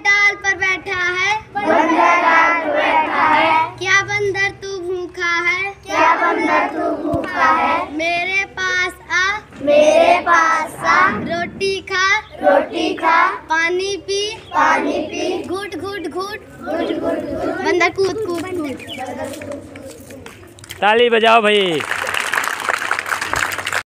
डाल पर बैठा है। बंदर डाल पर बैठा है। क्या बंदर तू भूखा है? क्या बंदर तू भूखा है? मेरे पास आ। मेरे पास आ। रोटी खा। रोटी खा। पानी पी। पानी पी। घुट घुट घुट। घुट घुट बंदर कूद कूद। ताली बजाओ भाई।